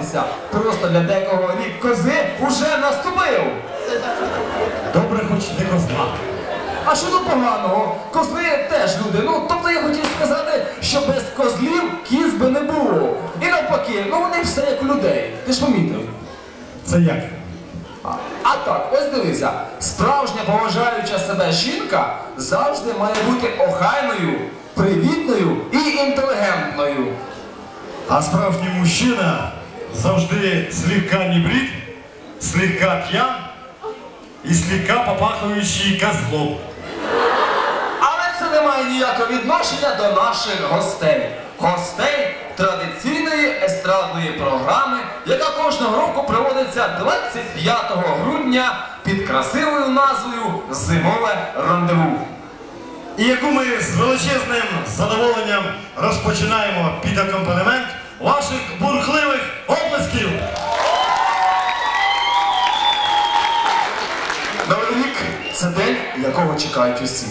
хвилюватися. Просто для декого рік кози уже наступив. Добре, хоч не козла. А що тут поганого? Козли теж люди. Ну, тобто я хотів сказати, що без козлів кіз би не було. І навпаки, ну вони все як у людей. Ти ж помітив. Це як? А, а так, ось дивися, справжня поважаюча себе жінка завжди має бути охайною, привітною і інтелігентною. А справжній мужчина завжди слегка небрит, слегка п'ян і слегка попахуючий козлом. Але це не має ніякого відношення до наших гостей. Гостей традиційної естрадної програми, яка кожного року проводиться 25 грудня під красивою назвою Зимове рандеву. І яку ми з величезним задоволенням розпочинаємо під акомпанемент ваших бурхливих оплесків. Новий рік це день, якого чекають усі.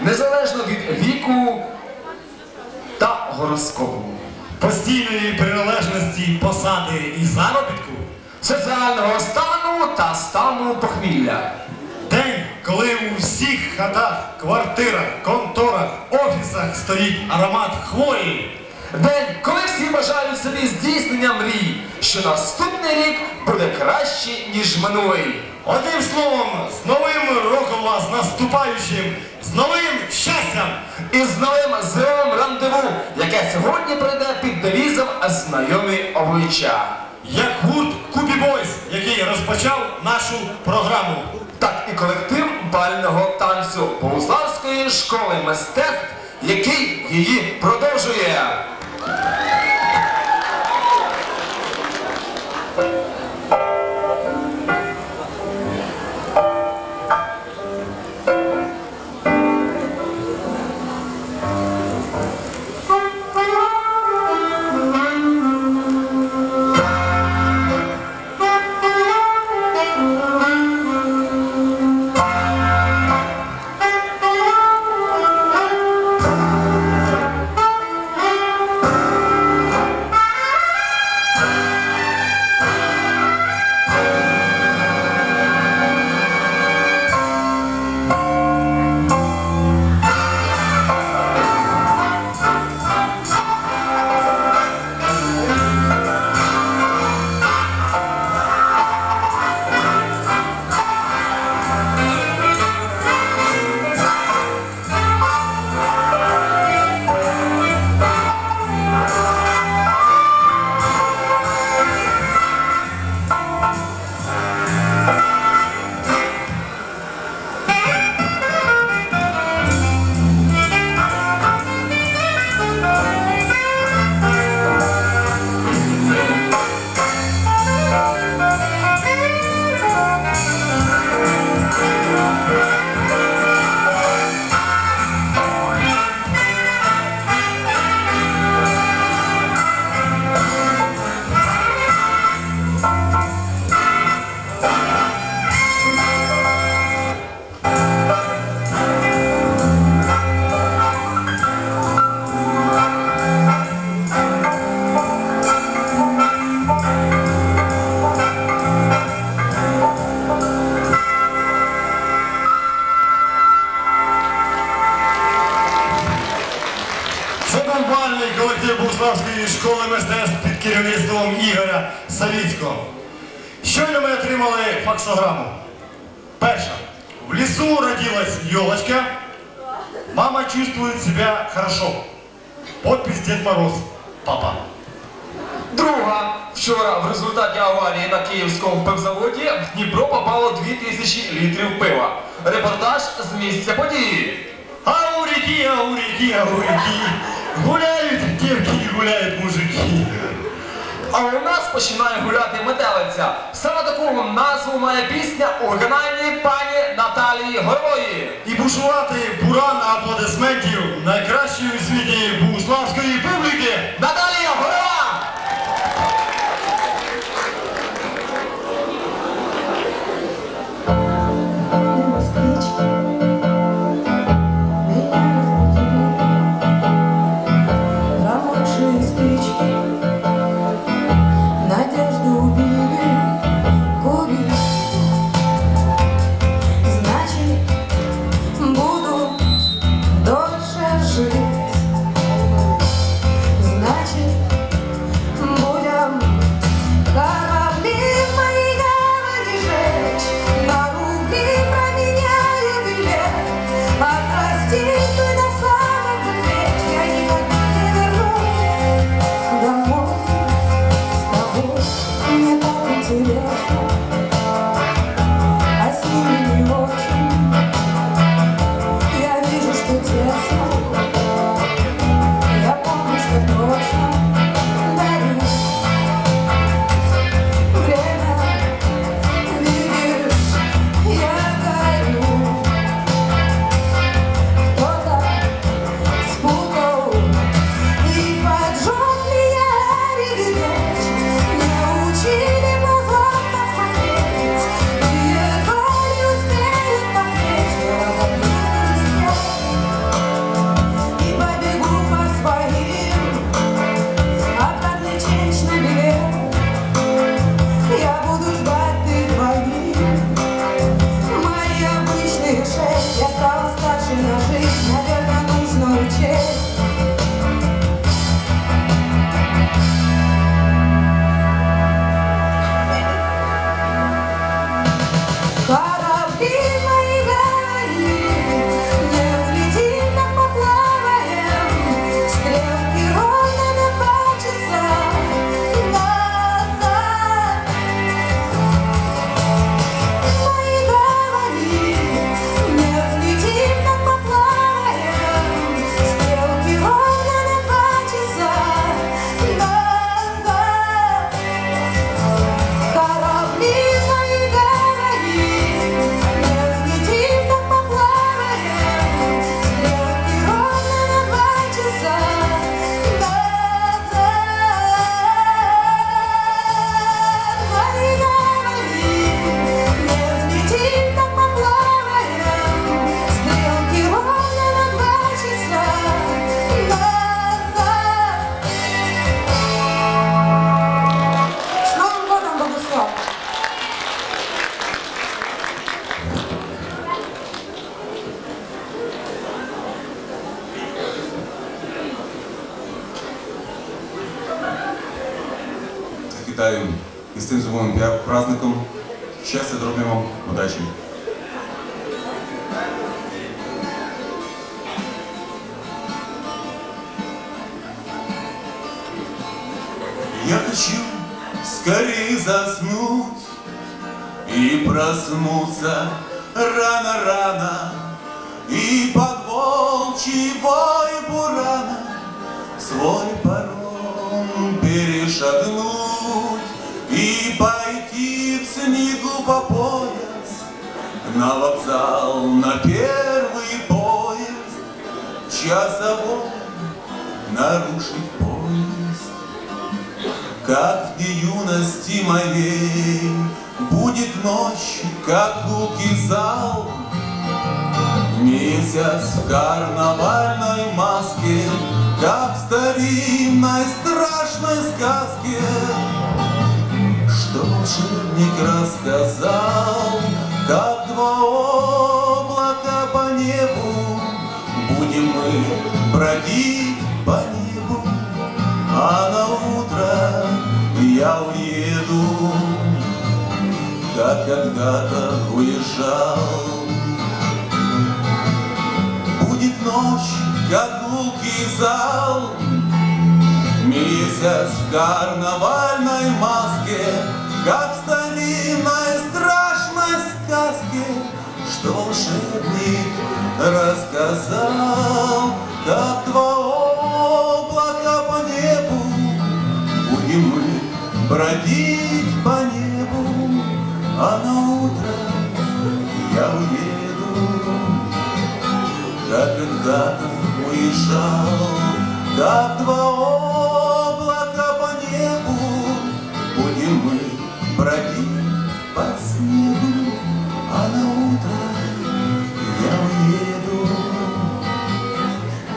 Незалежно від віку та гороскопу, Постійної приналежності посади і заробітку. соціального стану та стану похмілля. День, коли у всіх хатах, квартирах, конторах, офісах стоїть аромат хвої. День, коли всі бажають собі здійснення мрій, що наступний рік буде краще, ніж минулий. Одним словом, з новим роком вас наступаючим, з новим щастям! І з новим зимовим рандеву, яке сьогодні прийде під девізом знайомі обличчя. Як гурт Кубі Бойс, який розпочав нашу програму. Так і колектив бального танцю Богуславської школи мистецтв, який її продовжує. Woo!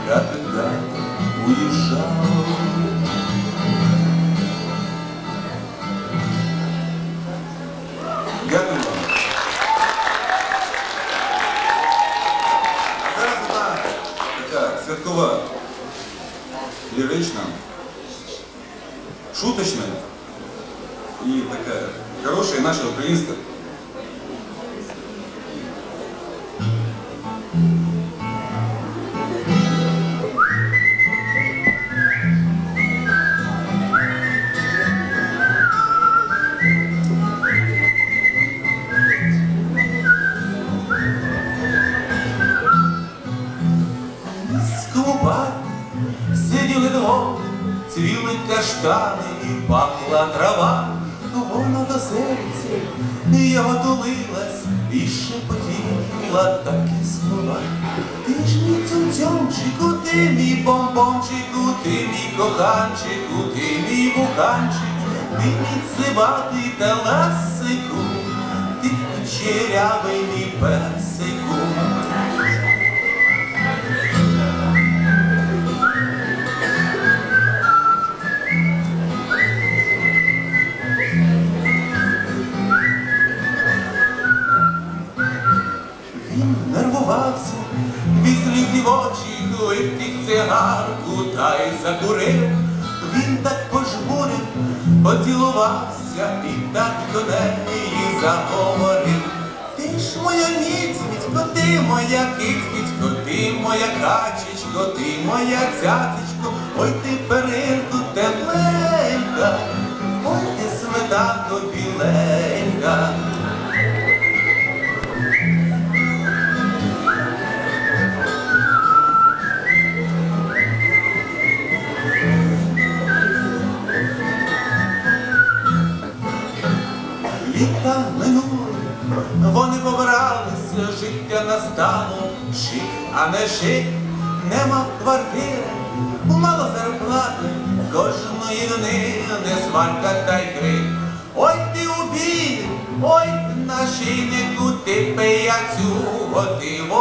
когда-то уезжал.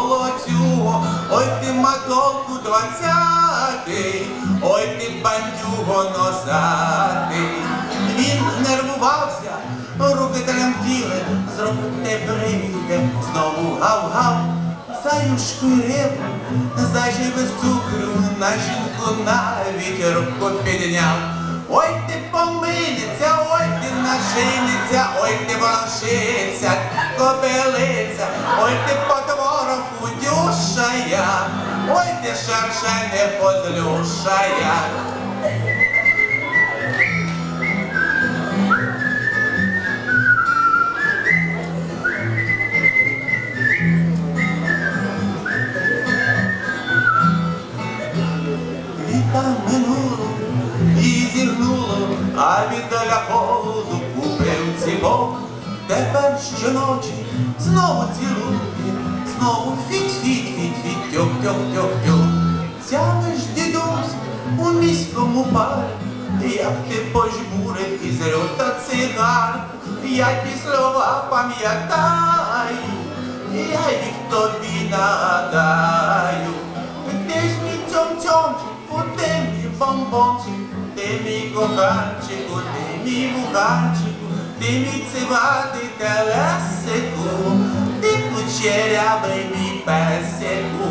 молодцю, ой ти маколку двадцятий, ой ти бандюго носатий. Він нервувався, руки тремтіли, з зробив не привіде, знову гав-гав, заюшку рибу, зайчий без цукру, на жінку навіть руку підняв. Ой ти помиліться, ой ти нашиниться, ой ти ворошиться, копилиться, ой ти потвор худющая, ой ты шарша не позлющая. А від доля холоду купив цілок, тепер щоночі знову цілує знову фіть-фіть-фіть-фіть, тьох-тьох-тьох-тьох. Тянеш дідусь у міському парку, як ти пожмурив із рота цигарку, я ті слова пам'ятаю, я їх тобі нагадаю. Ти ж мій цьом-цьомчику, ти мій бомбончик, ти мій коханчику, ти мій вуганчику, ти мій циватий телесику, Мій песику,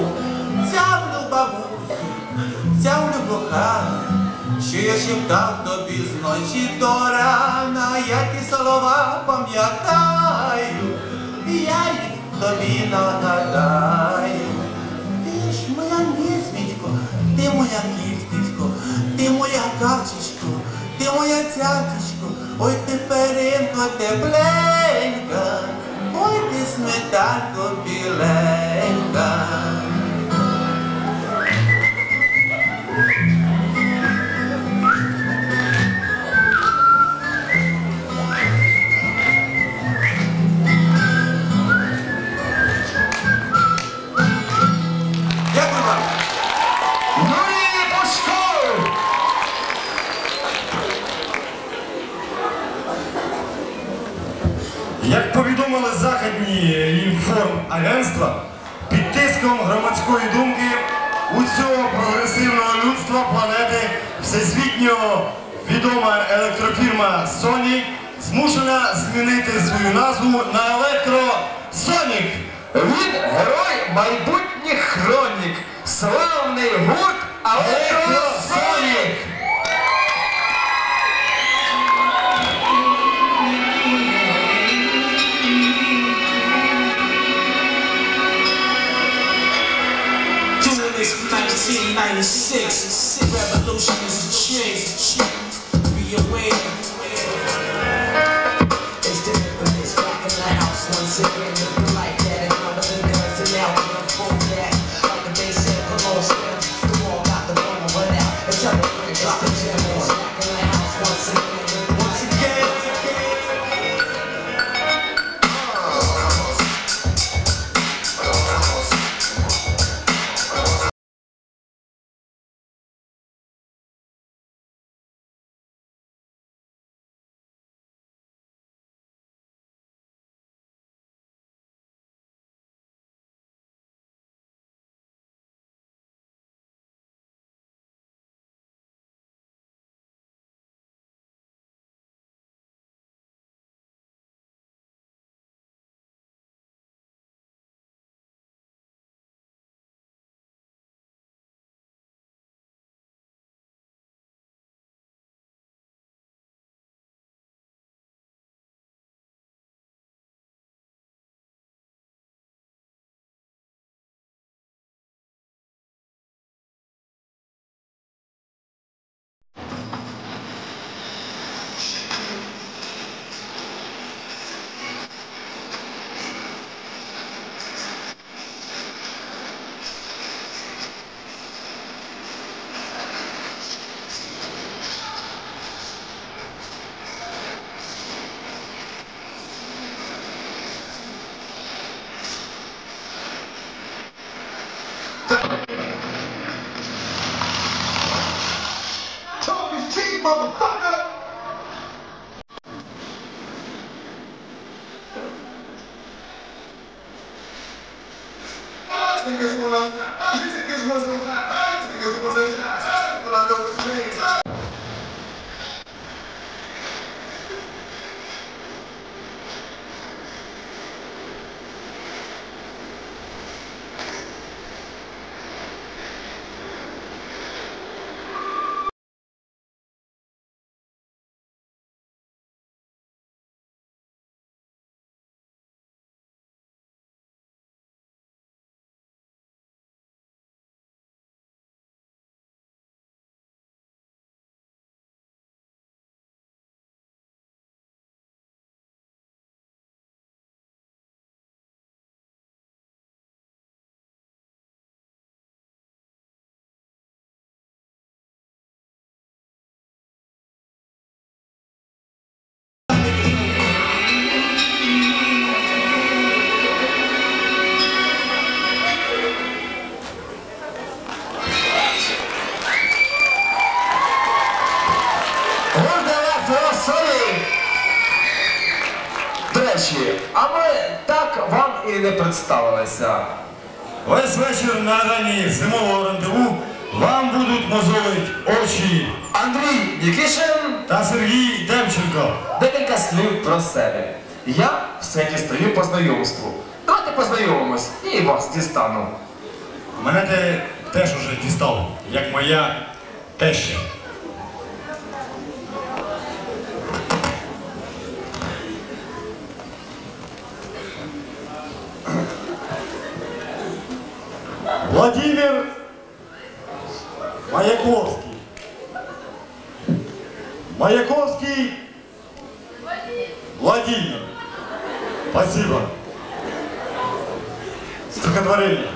цявлю бабусю, цявлю кохана, що я шептав тобі зночі до рана, я ті слова пам'ятаю, я їх тобі нагадаю. Ти ж моя місвічко, ти моя кістечко, ти моя качечко, ти моя цяточко, ой ти перинко тепленька, Oi, this metal could повідомили західні інформагентства, під тиском громадської думки усього прогресивного людства планети всесвітньо відома електрofірма Sony змушена змінити свою назву на електросонік. Він герой майбутніх хронік, славний гурт Електросонік! 1996. Revolution is a change. Be aware. niggas when I, these niggas hustling, these niggas hustling, But I know it's pain. Представилися. Весь вечір на ранні зимового рандеву вам будуть мозолить очі Андрій Нікішин, та Сергій Демченко. декілька слів про себе. Я все дістаю по знайомству. Давайте познайомимось і вас дістану. Мене ти теж уже дістав, як моя теща. Владимир Маяковский. Маяковский Владимир. Спасибо. Стихотворение.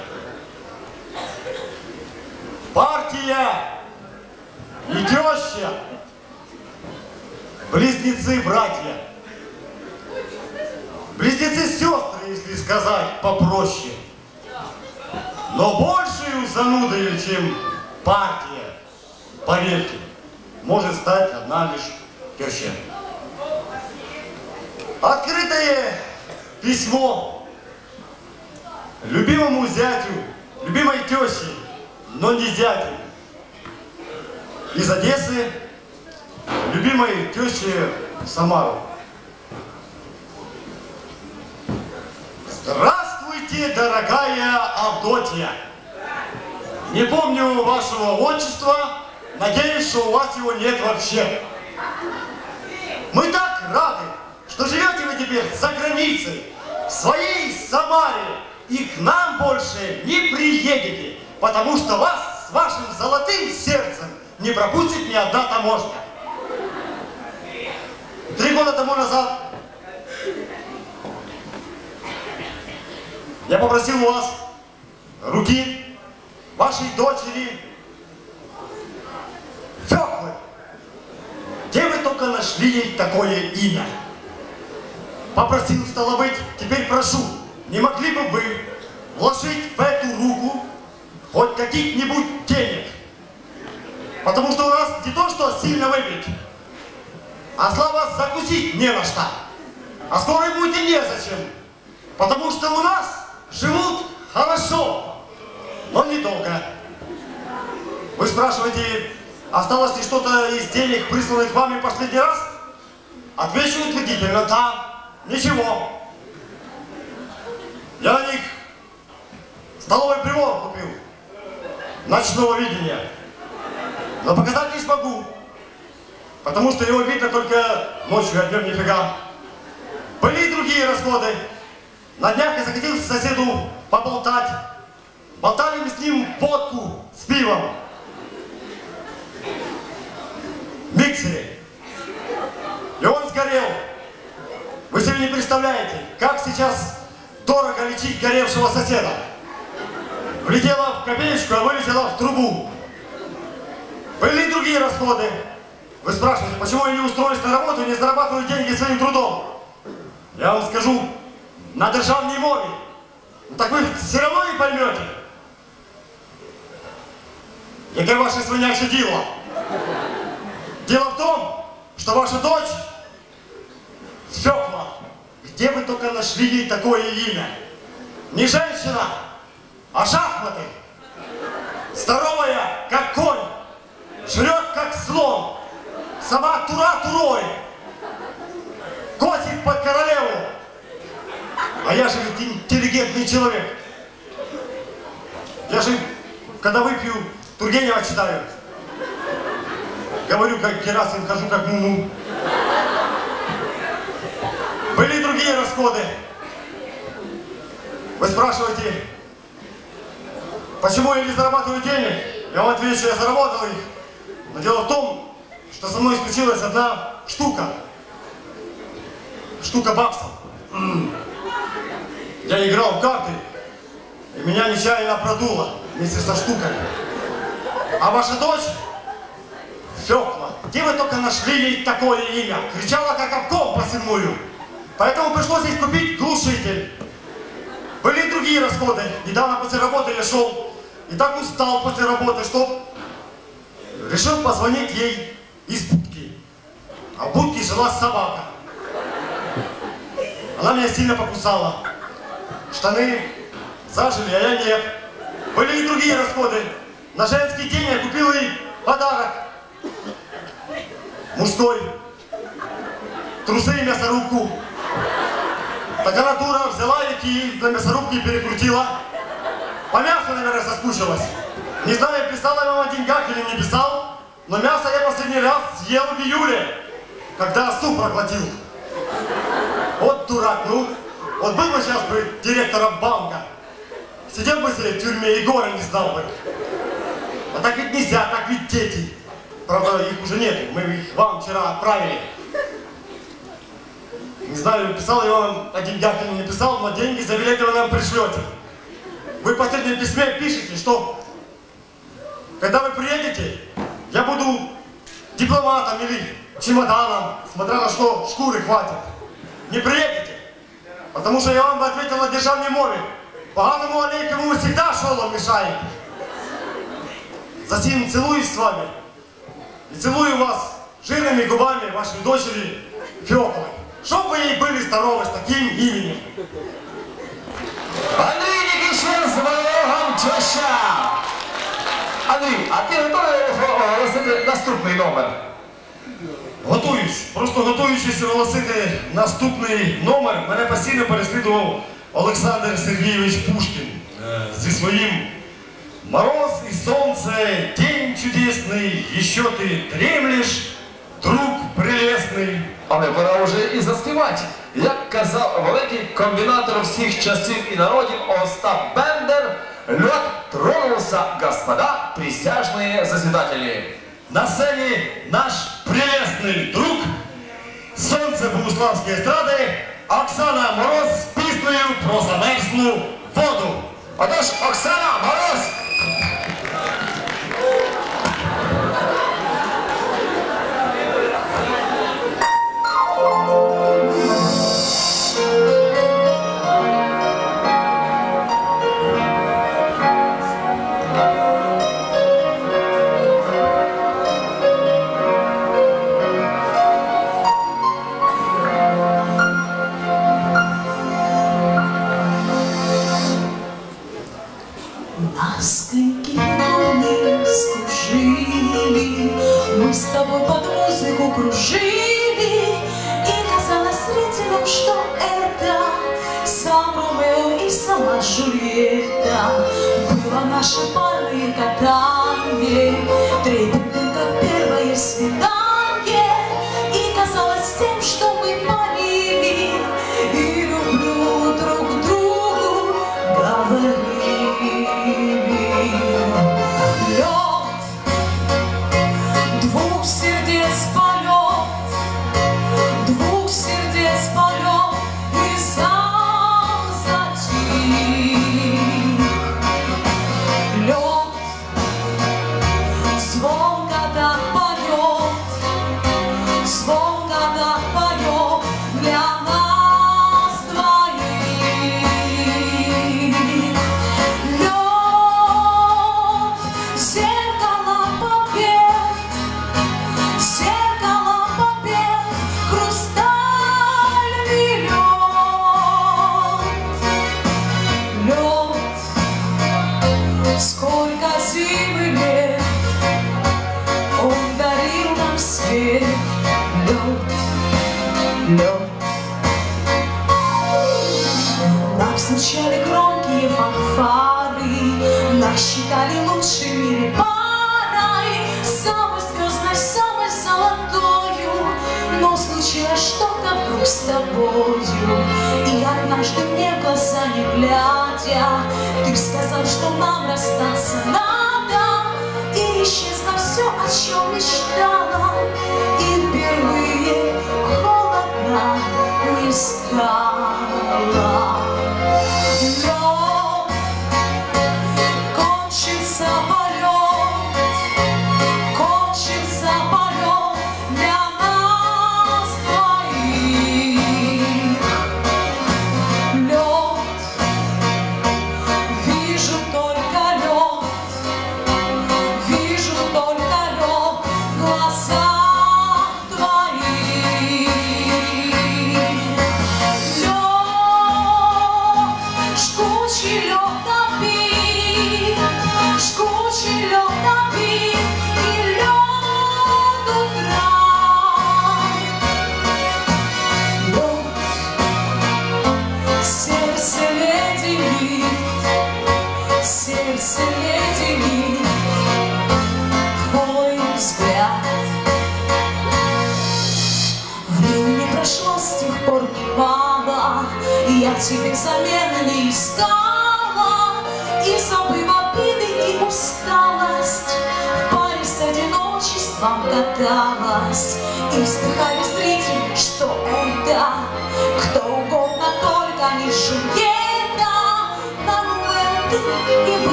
Партия и теща, близнецы-братья, близнецы-сестры, если сказать попроще. Но большую занудою, чем партия, поверьте, может стать одна лишь теща. Открытое письмо любимому зятю, любимой теще, но не зятю. Из Одессы любимой теще Самару. Здравствуйте, дорогая Авдотья! Не помню вашего отчества, надеюсь, что у вас его нет вообще. Мы так рады, что живете вы теперь за границей, в своей Самаре, и к нам больше не приедете, потому что вас с вашим золотым сердцем не пропустит ни одна таможня. Три года тому назад я попросил у вас руки вашей дочери Феклы. Где вы только нашли ей такое имя? Попросил, стало быть, теперь прошу, не могли бы вы вложить в эту руку хоть каких-нибудь денег? Потому что у нас не то, что сильно выпить, а слава закусить не на что. А скоро и будет и незачем. Потому что у нас живут хорошо, но недолго. Вы спрашиваете, осталось ли что-то из денег, присланных вами последний раз? Отвечу утвердительно, да, ничего. Я на них столовый прибор купил, ночного видения. Но показать не смогу, потому что его видно только ночью, а днем нифига. Были и другие расходы. На днях я захотел соседу поболтать. Болтали мы с ним водку с пивом. В миксере. И он сгорел. Вы себе не представляете, как сейчас дорого лечить горевшего соседа. Влетела в копеечку, а вылетела в трубу. Были и другие расходы. Вы спрашиваете, почему я не устроюсь на работу и не зарабатываю деньги своим трудом? Я вам скажу, на державній мові. Ну так ви все равно не поймете. Яке ваше свиняче діло? Дело в том, что ваша дочь Фёкла, где вы только нашли ей такое имя? Не женщина, а шахматы. Здоровая, как конь, жрет, как слон, сама тура турой, косит под королеву. а я же ведь интеллигентный человек. Я же, когда выпью, Тургенева читаю. Говорю, как Герасим, хожу, как Муму. Были другие расходы. Вы спрашиваете, почему я не зарабатываю денег? Я вам отвечу, я заработал их. Но дело в том, что со мной случилась одна штука. Штука баксов. Я играл в карты, и меня нечаянно продуло вместе со штукой. А ваша дочь, Фёкла, где вы только нашли ей такое имя? Кричала как обком посыльную. Поэтому пришлось ей купить глушитель. Были другие расходы. Недавно после работы я шел и так устал после работы, что решил позвонить ей из будки. А в будке жила собака. Она меня сильно покусала. Штаны зажили, а я нет. Были и другие расходы. На женский день я купил ей подарок. Мужской. Трусы и мясорубку. Так она дура взяла их и на мясорубке перекрутила. По мясу, наверное, соскучилась. Не знаю, писал я вам о деньгах или не писал, но мясо я последний раз съел в июле, когда суп проглотил. Вот дурак, ну. Вот был бы сейчас бы директором банка. Сидел бы себе в тюрьме и горы не знал бы. А так ведь нельзя, так ведь дети. Правда, их уже нет. Мы их вам вчера отправили. Не знаю, писал я вам о деньгах или не писал, но деньги за билеты вы нам пришлете. Вы в последнем письме пишете, что когда вы приедете, я буду дипломатом или чемоданом, смотря на что шкуры хватит. Не приедете, потому что я вам бы ответил на державной мове. Поганому алейкому всегда шолом мешает. Затем целуюсь с вами и целую вас жирными губами вашей дочери Феоклы. Чтоб вы ей были здоровы с таким именем. Андрій Нікішин з Вологом Тьоща. Андрій, а ти готовий оголосити наступний номер? Готуюсь. Просто готуючись оголосити наступний номер, мене постійно переслідував Олександр Сергійович Пушкін е, зі своїм Мороз і сонце, день чудесний, еще ти дремлеш, друг прелесний. Але пора вже і заспівати. Як казав великий комбінатор всіх часів і народів Остап Бендер, лед тронулся, господа присяжные заседатели. На сцені наш прелесний друг, сонце Богуславської естради, Оксана Мороз з піснею про замерзлу воду. Отож, Оксана Мороз! acha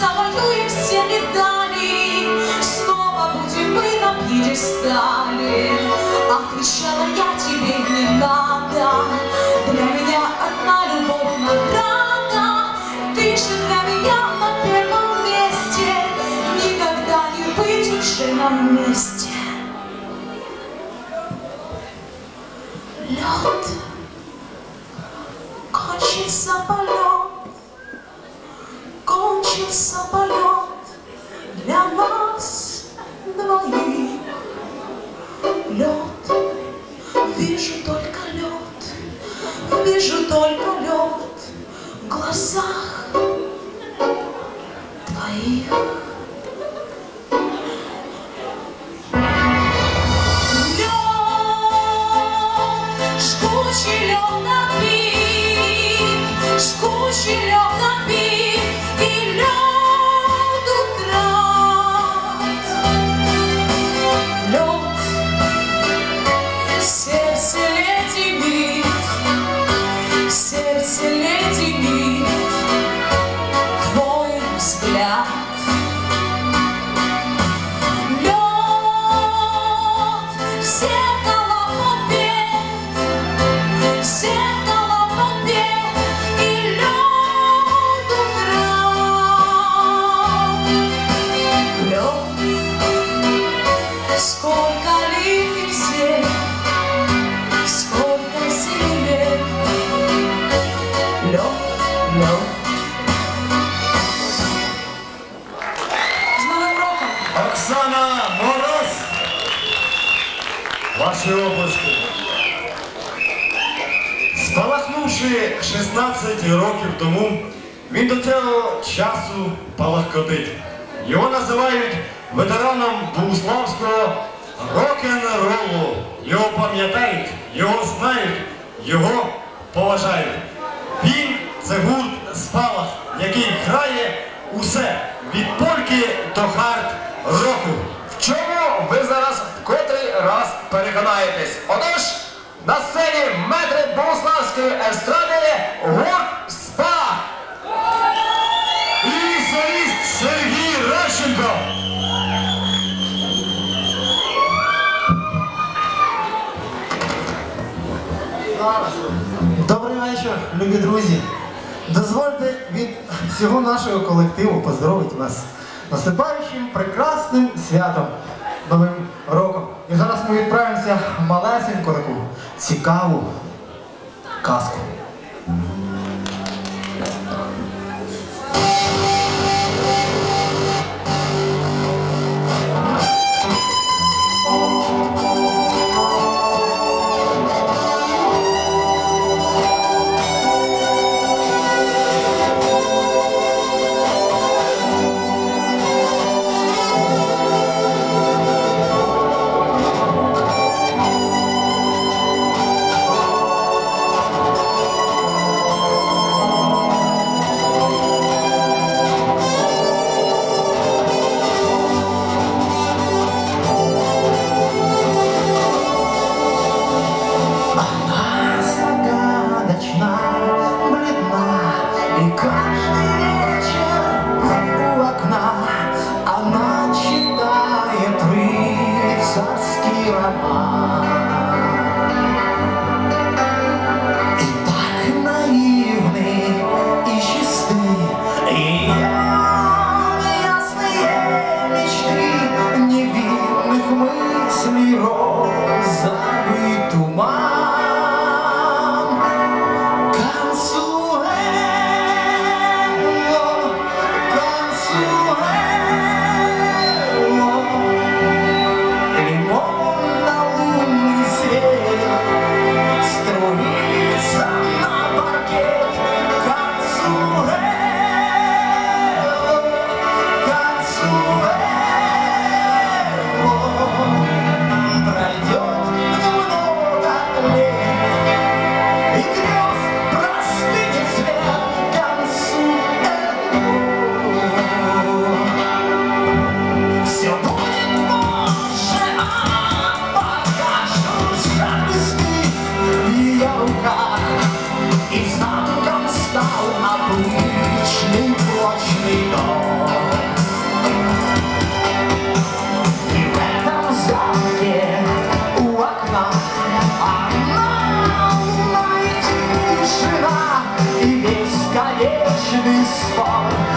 завоюем все медали. Снова будем мы на пьедестале. А кричала я тебе не надо. Для меня одна любовь награда. Ты же для меня на первом месте. Никогда не быть уже нам вместе. Лед, кончился полет, полет для нас двоих. Лед, вижу только лед, вижу только лед в глазах твоих. Лед, жгучий лед напит, жгучий лед 16 років тому, він до цього часу палахкотить. Його називають ветераном Богуславського рок-н-ролу. Його пам'ятають, його знають, його поважають. Він це гурт Спалах, який грає усе від польки до хард-року. В чому ви зараз в котрий раз переконаєтесь? Отож, на сцені метри Богуславської естради гурт всього нашого колективу поздоровить вас наступаючим прекрасним святом Новим роком. І зараз ми відправимося в малесеньку таку цікаву казку. should be spot.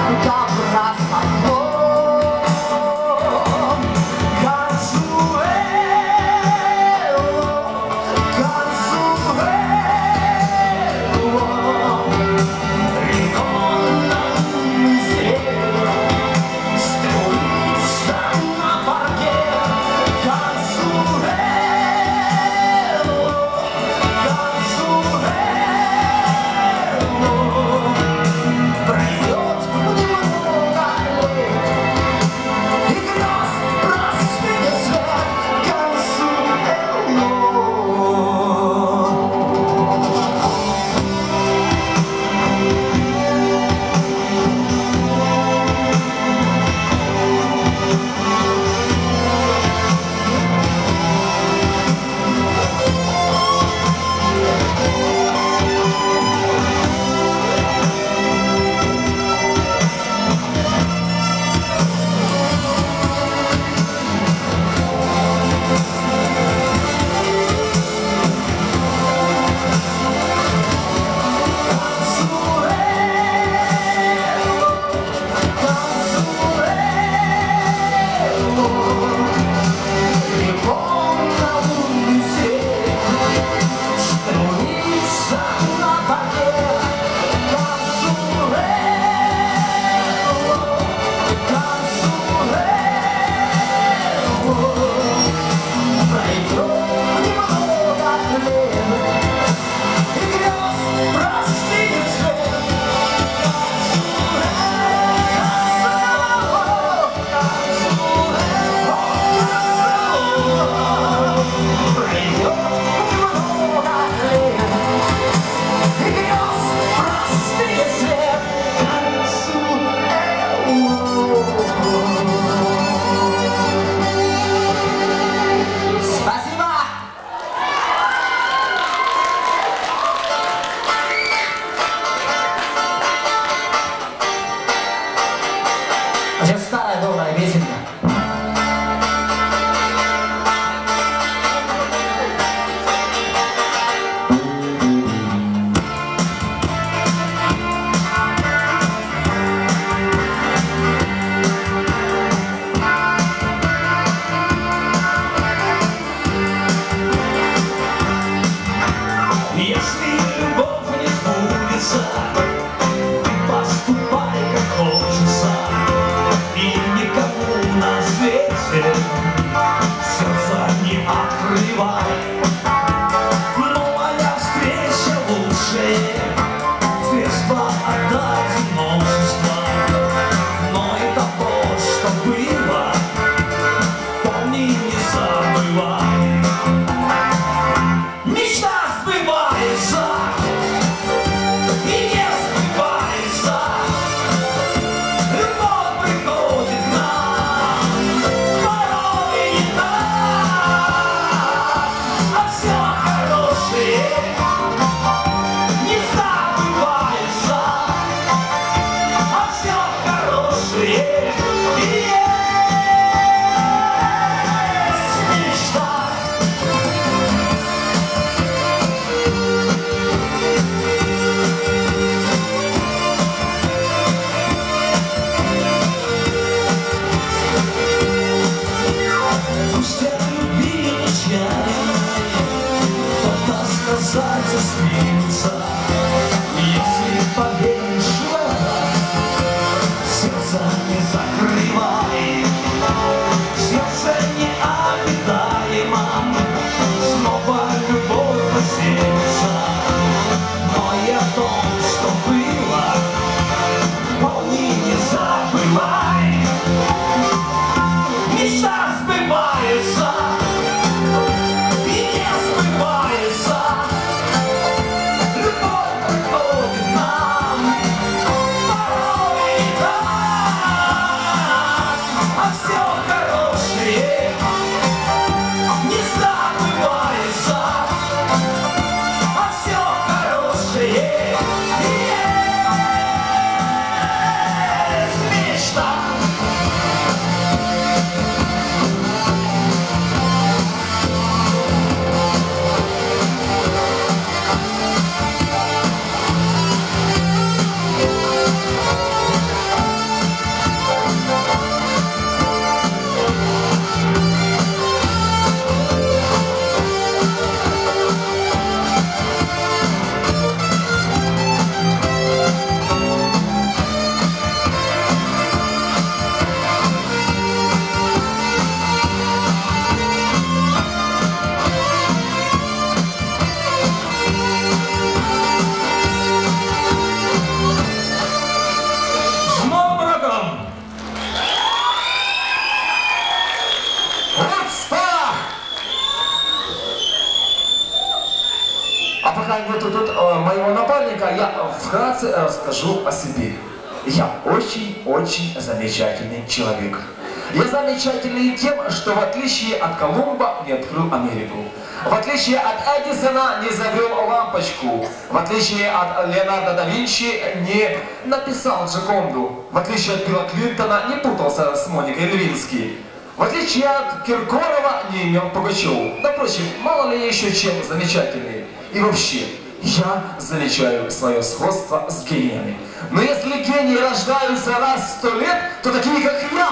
Что в отличие от Колумба не открыл Америку. В отличие от Эдисона не завел лампочку. В отличие от Леонардо да Винчи не написал Джаконду. В отличие от Билла Клинтона не путался с Моникой Левински. В отличие от Киркорова не имел Пугачеву. Да, впрочем, мало ли еще чем замечательный. И вообще, я замечаю свое сходство с гениями. Но если гении рождаются раз в сто лет, то такие, как я,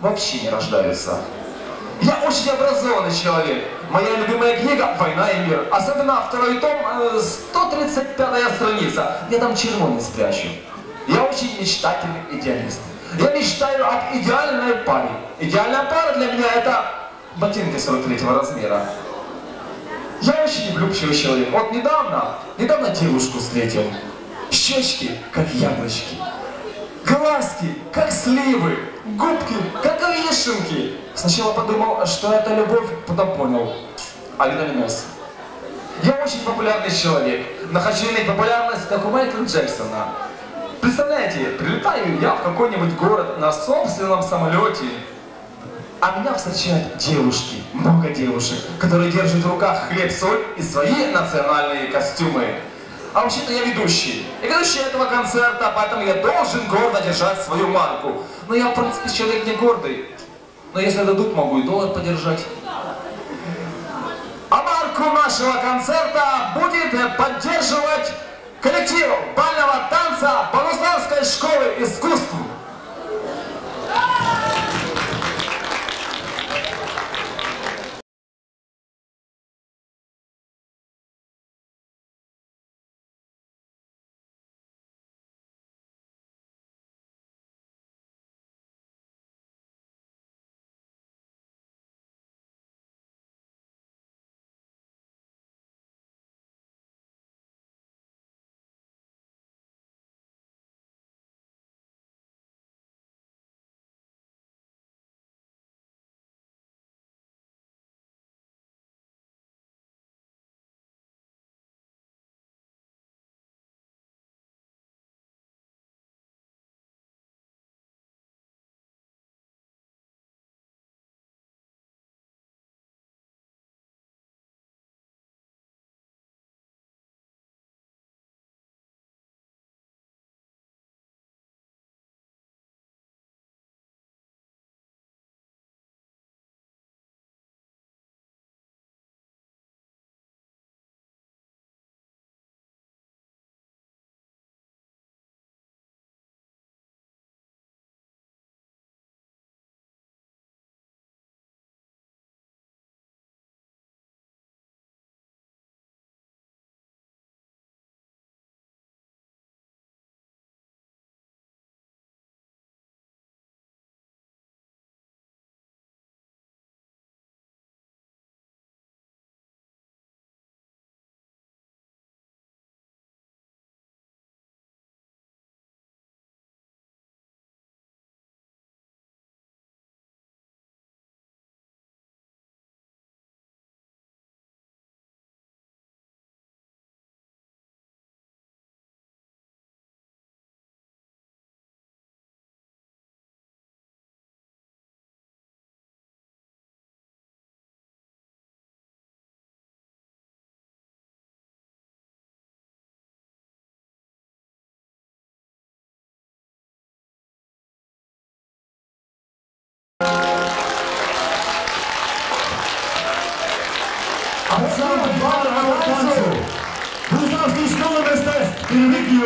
вообще не рождаются. Я очень образованный человек. Моя любимая книга «Война и мир». Особенно второй том, э, 135 страница. Я там червоный спрячу. Я очень мечтательный идеалист. Я мечтаю об идеальной паре. Идеальная пара для меня это ботинки 43 размера. Я очень влюбчивый человек. Вот недавно, недавно девушку встретил. Щечки, как яблочки. Глазки, как сливы. Губки, как вишенки. Сначала подумал, что это любовь, потом понял. Алина Я очень популярный человек, хочу иметь популярность, как у Майкла Джексона. Представляете, прилетаю я в какой-нибудь город на собственном самолете, а меня встречают девушки, много девушек, которые держат в руках хлеб, соль и свои национальные костюмы. А вообще-то я ведущий. И ведущий этого концерта, поэтому я должен гордо держать свою марку. Но я, в принципе, человек не гордый. Но если дадут, могу и доллар подержать. А марку нашего концерта будет поддерживать коллектив бального танца Богуславской школы искусств.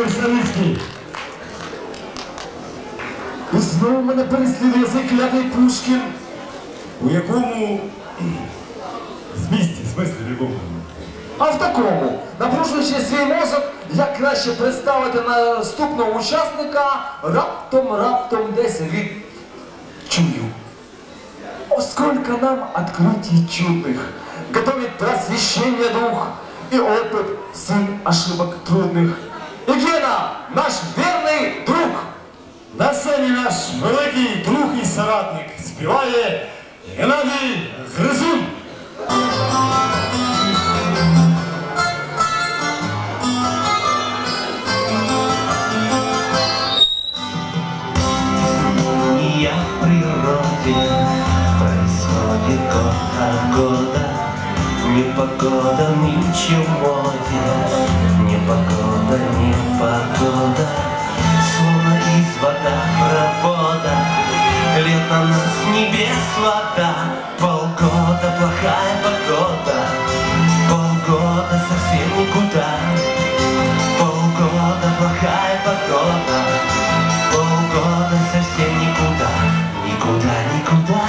Керівник Ігор Савицький. І знову мене переслідує цей клятий Пушкін. У якому змісті, в смислі, в якому? А в такому, напружуючи свій мозок, як краще представити наступного учасника, раптом, раптом десь від чую. О, сколько нам открытий чудных, готовит просвещение дух и опыт сын ошибок трудных. И Гена, наш верный друг. На сцені наш великий друг и соратник співає Геннадій Гризун. Года, Непогода нынче в моде, непогода. Небес вода, Полгода плохая погода, Полгода совсем никуда, Полгода плохая погода, Полгода совсем никуда, Никуда, никуда.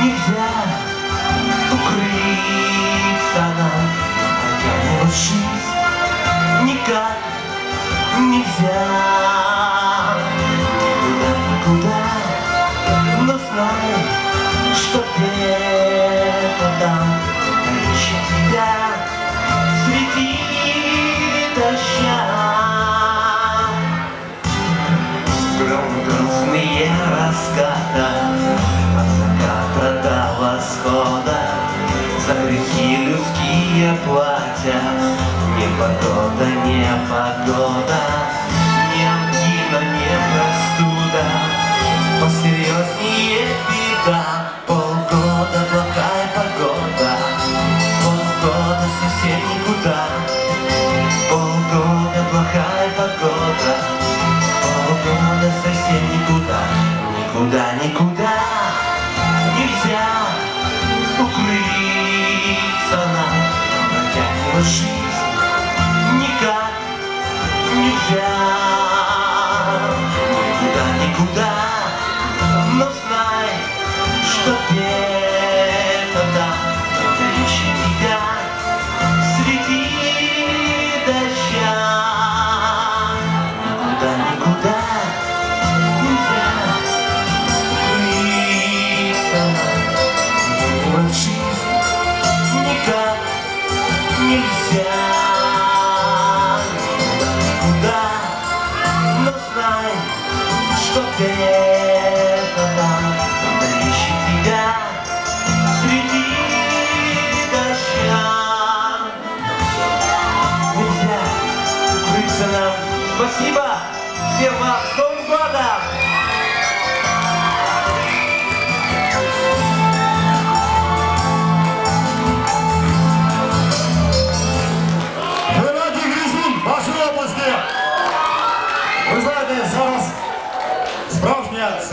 Нельзя укрыться нам, Протянет жизнь никак нельзя. Никуда, никуда, но знай, что где-то там ищет тебя среди дождя. Гром грустные раската От заката до восхода За грехи людские платя Непогода, непогода Не Никуда, никуда Но что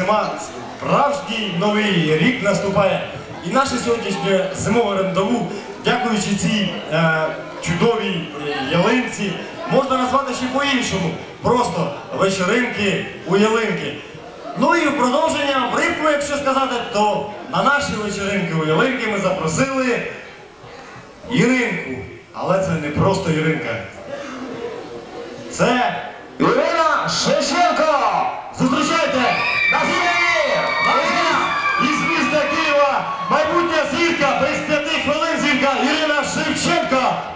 зима, справжній новий рік наступає. І наше сьогоднішнє зимове рандеву, дякуючи цій е, чудовій е, ялинці, можна назвати ще по-іншому. Просто вечеринки у ялинки. Ну і в продовження в рибку, якщо сказати, то на наші вечеринки у ялинки ми запросили Іринку. Але це не просто Іринка. Це Ірина Шевченко! зустрічайте На Ірина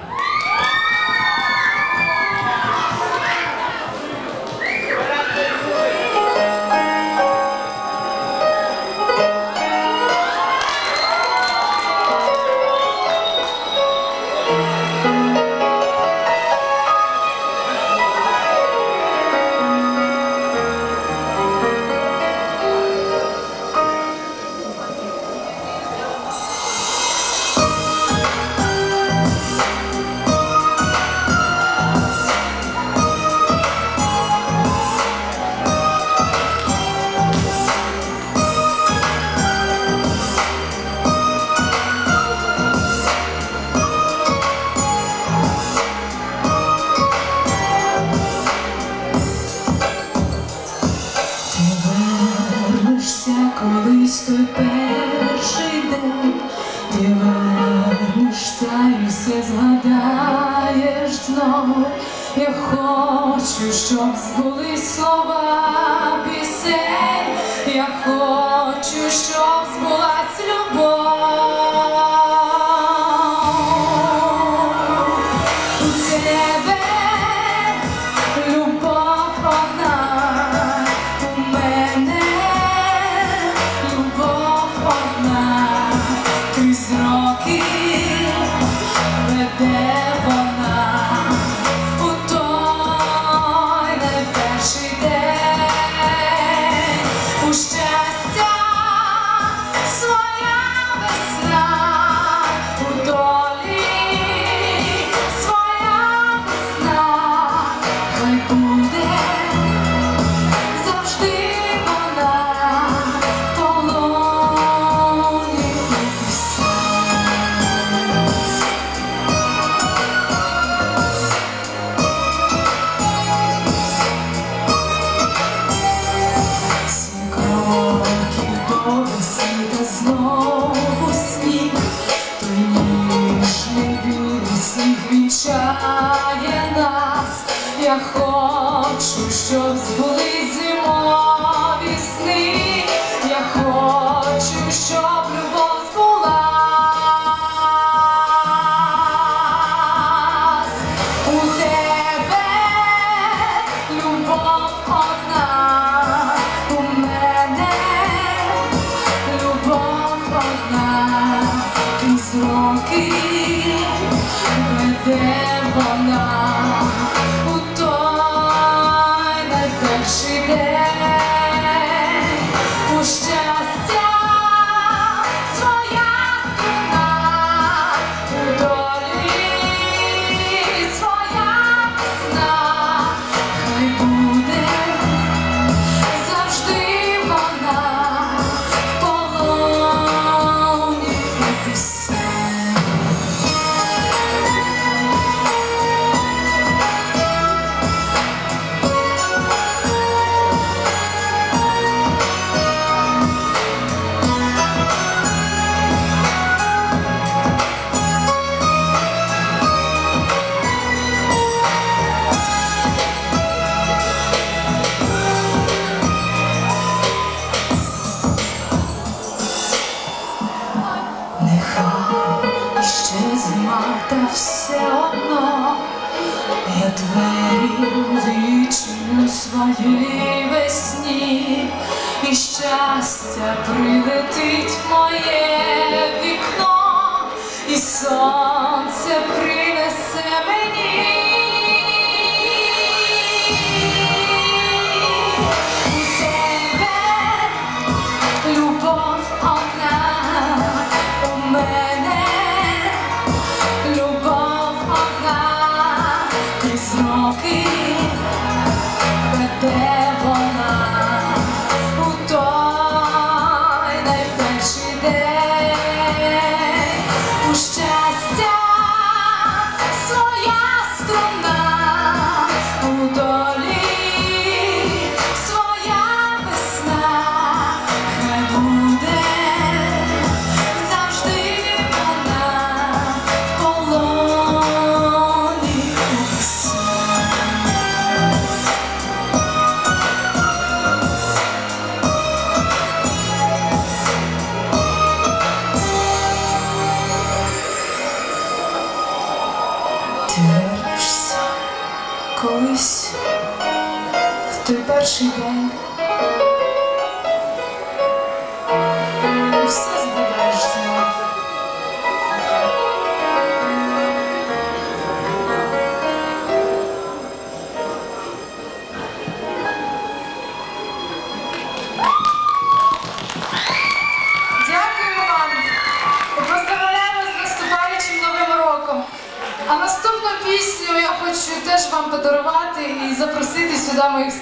feel right there.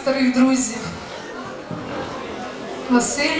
Старих друзів. Василю.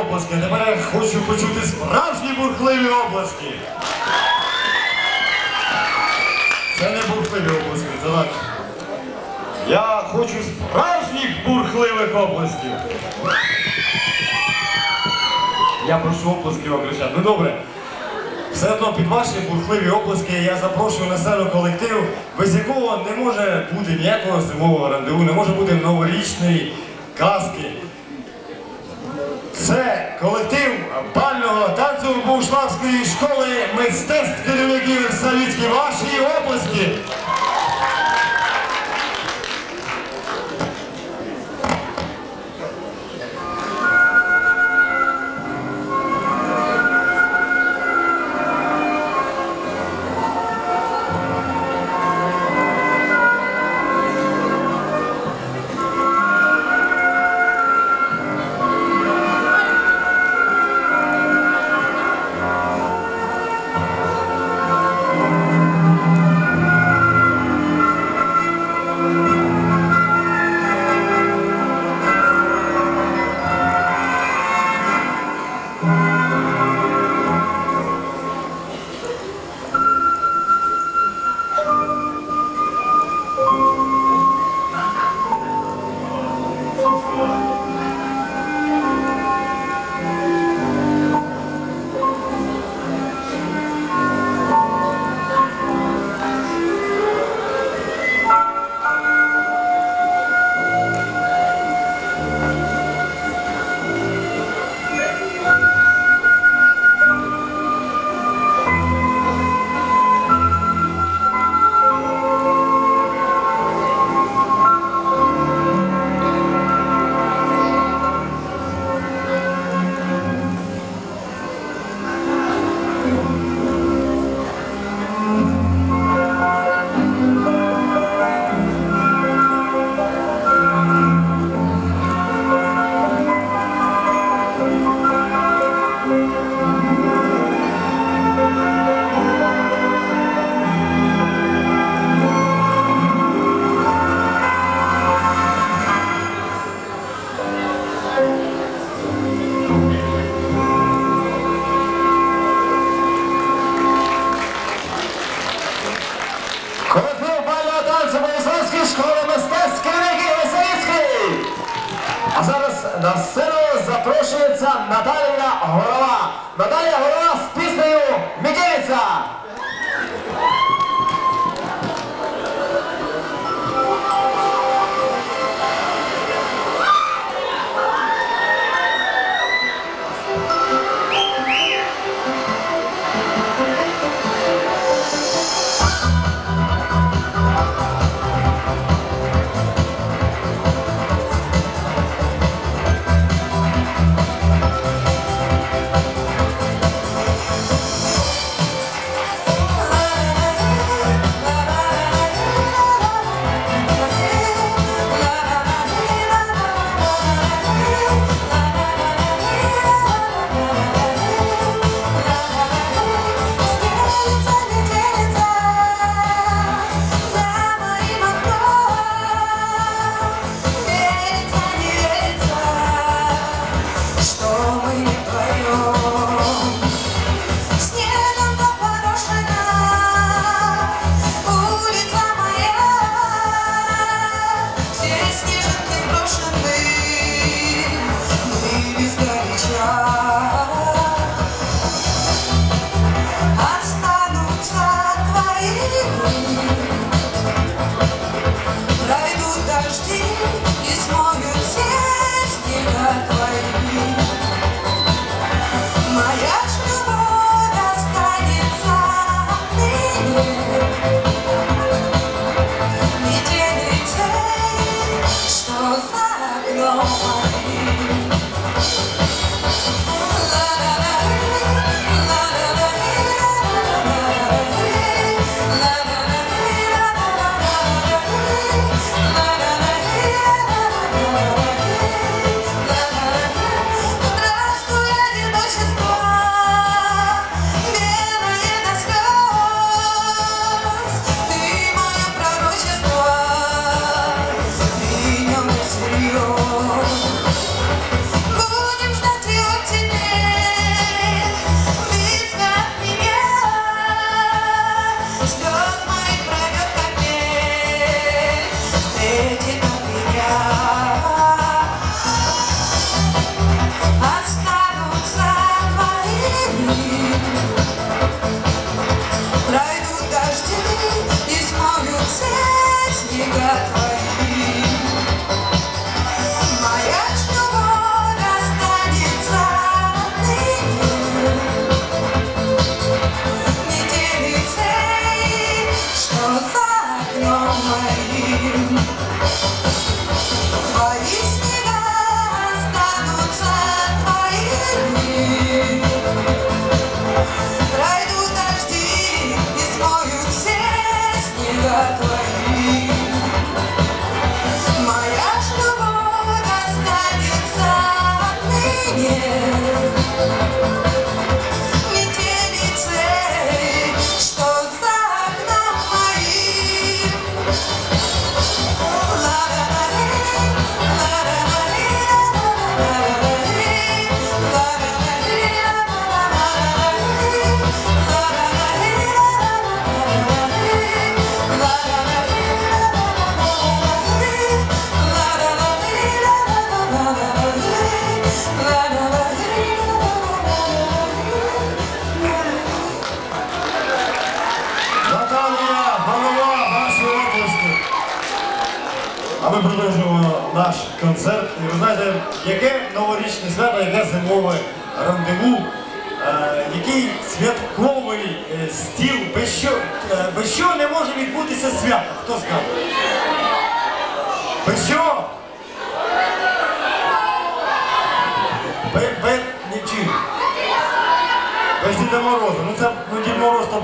Оплески. Тепер я хочу почути справжні бурхливі оплески. Це не бурхливі оплески, це так. Я хочу справжніх бурхливих оплесків. Я прошу оплесків вам кричати. Ну добре. Все одно під ваші бурхливі оплески я запрошую на сцену колектив, без якого не може бути ніякого зимового рандеву, не може бути новорічної казки. Це колектив бального танцю Богуславської школи мистецтв керівників Савіцькі. Ваші оплески!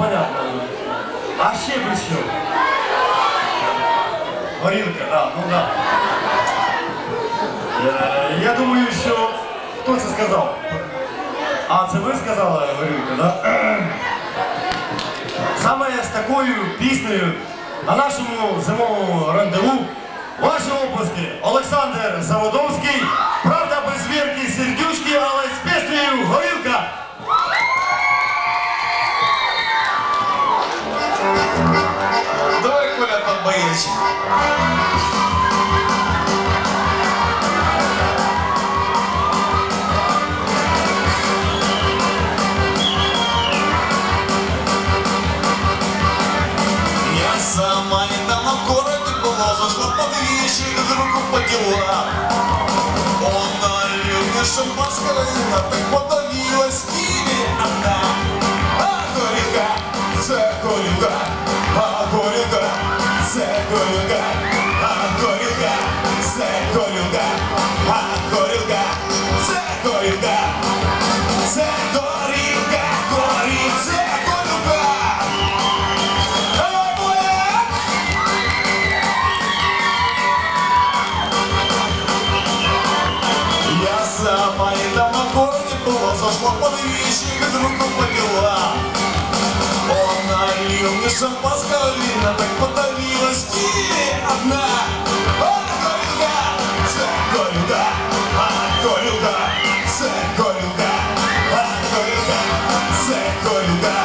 Понятно. А ще без що? Горілка, так, ну так. Е, Я думаю, що хто це сказав? А, це ви сказали горілка, так? Саме з такою піснею на нашому зимовому рандеву ваші обласки Олександр Заводовський, правда без вірки сердючки, але з піснею горілка. Подбоечек. Я сама недавно в городе была, зашла под вечер другу по делам. Он налил мне шампанского вина, так подавилась ими она. А горюга, це горюга, а горюга, це горюга, а горюга, це горюга, це горюга, горі, це горюга. Давай, Коля! Я сама недавно в городе была, зашла под вечер к другу по делам. Он налил мне шампанского вина, так подавилась горюга, це горюга, а горюга, це горюга,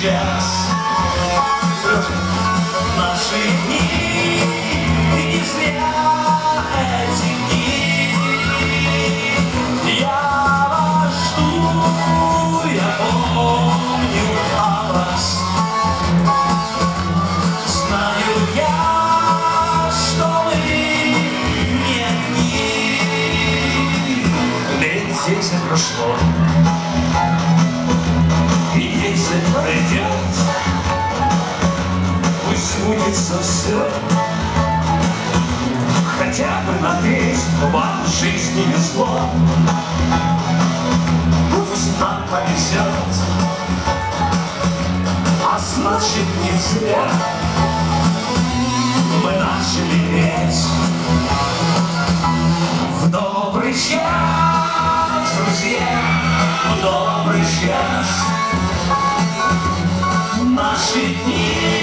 сейчас наши дни. за все. Хотя бы надеюсь, вам жизни везло. Пусть нам повезет, а значит не зря мы начали верить в добрый час, друзья, в добрый час наши дни.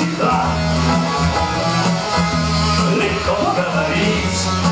навсегда. Легко говорить.